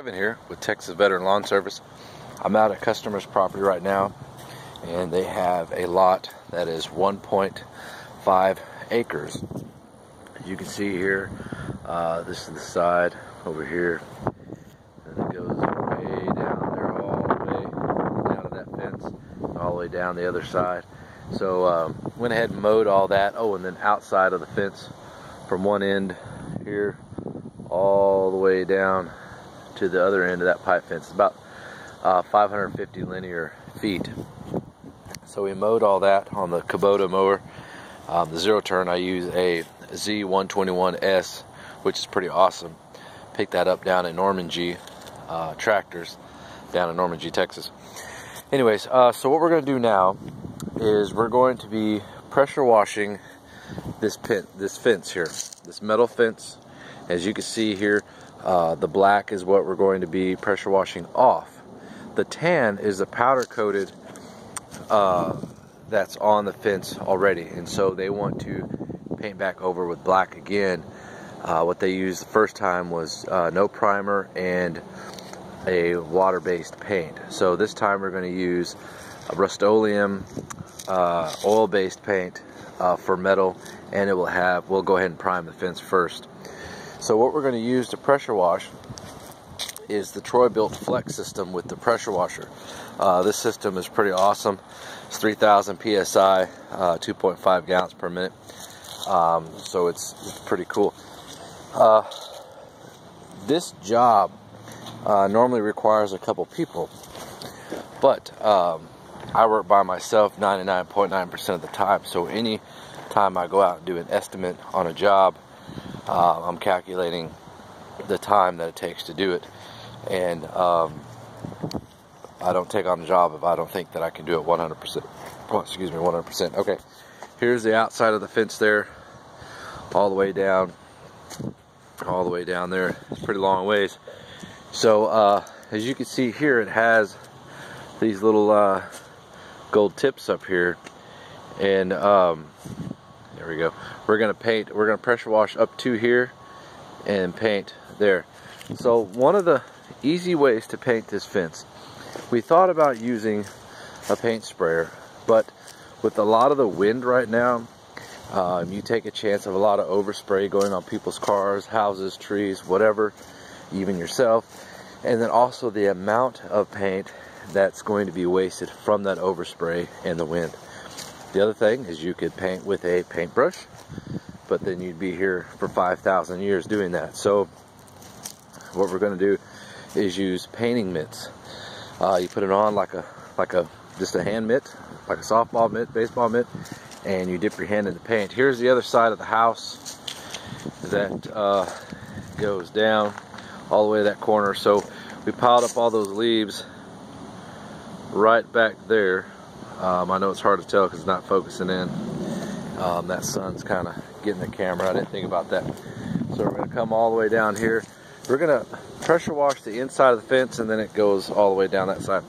Kevin here with Texas Veteran Lawn Service. I'm out at customer's property right now and they have a lot that is 1.5 acres. You can see here, uh, this is the side over here and it goes way down there all the way down to that fence all the way down the other side. So um, went ahead and mowed all that. Oh, and then outside of the fence from one end here all the way down to the other end of that pipe fence. It's about uh, 550 linear feet. So we mowed all that on the Kubota mower. Um, the zero turn, I use a Z121S, which is pretty awesome. Picked that up down at Normangee uh, Tractors down in Normangee, Texas. Anyways, uh, so what we're going to do now is we're going to be pressure washing this pin, this fence here, this metal fence. As you can see here, uh, the black is what we're going to be pressure washing off. The tan is the powder coated uh, that's on the fence already, and so they want to paint back over with black again. Uh, what they used the first time was uh, no primer and a water-based paint. So this time we're going to use a Rust-Oleum uh, oil-based paint uh, for metal, and it will have. We'll go ahead and prime the fence first. So what we're going to use to pressure wash is the Troy-Bilt Flex system with the pressure washer. Uh, this system is pretty awesome. It's 3,000 psi, uh, 2.5 gallons per minute. Um, so it's, it's, pretty cool. Uh, this job uh, normally requires a couple people, but um, I work by myself 99.9% of the time. So any time I go out and do an estimate on a job, uh, I'm calculating the time that it takes to do it, and um, I don't take on the job if I don't think that I can do it 100%. Oh, excuse me, 100%. Okay, here's the outside of the fence there, all the way down, all the way down there. It's pretty long ways. So uh, as you can see here, it has these little uh, gold tips up here, and um, there we go. We're gonna paint, we're gonna pressure wash up to here and paint there. So one of the easy ways to paint this fence, we thought about using a paint sprayer, but with a lot of the wind right now, um, you take a chance of a lot of overspray going on people's cars, houses, trees, whatever, even yourself. And then also the amount of paint that's going to be wasted from that overspray and the wind. The other thing is you could paint with a paintbrush, but then you'd be here for 5,000 years doing that. So what we're going to do is use painting mitts. Uh, you put it on like a like a just a hand mitt, like a softball mitt, baseball mitt, and you dip your hand in the paint. Here's the other side of the house that uh, goes down all the way to that corner. So we piled up all those leaves right back there um, I know it's hard to tell because it's not focusing in. Um, that sun's kind of getting the camera. I didn't think about that. So we're going to come all the way down here. We're going to pressure wash the inside of the fence and then it goes all the way down that side.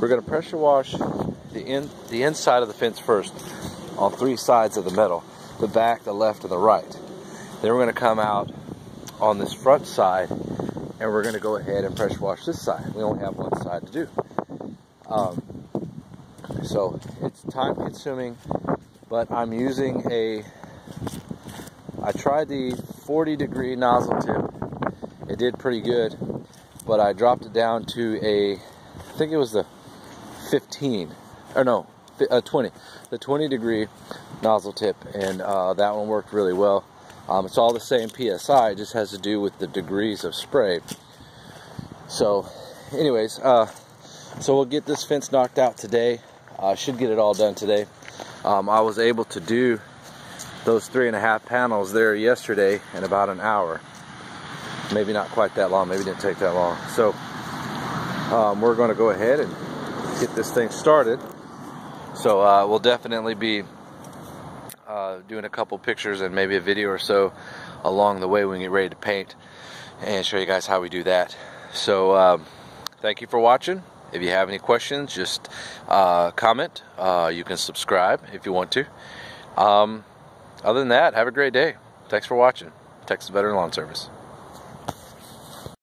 We're going to pressure wash the, in, the inside of the fence first on three sides of the metal. The back, the left, and the right. Then we're going to come out on this front side and we're going to go ahead and pressure wash this side. We only have one side to do. Um, so it's time consuming, but I'm using a, I tried the 40 degree nozzle tip. It did pretty good, but I dropped it down to a, I think it was the 15, or no, uh, 20, the 20 degree nozzle tip, and uh, that one worked really well. Um, it's all the same PSI, it just has to do with the degrees of spray. So, anyways, uh, so we'll get this fence knocked out today. I should get it all done today. Um, I was able to do those three and a half panels there yesterday in about an hour. Maybe not quite that long, maybe didn't take that long. So um, we're going to go ahead and get this thing started. So uh, we'll definitely be uh, doing a couple pictures and maybe a video or so along the way when we get ready to paint and show you guys how we do that. So um, thank you for watching. If you have any questions, just uh, comment. Uh, you can subscribe if you want to. Um, other than that, have a great day. Thanks for watching. Texas Veteran Lawn Service.